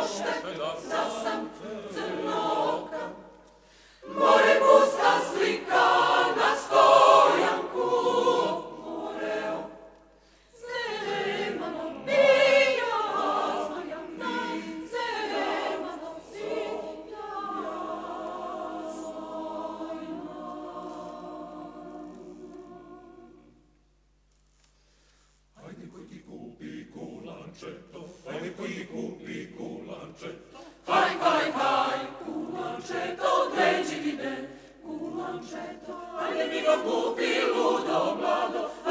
Vorstadt, das Samt, al nemico pupilu domando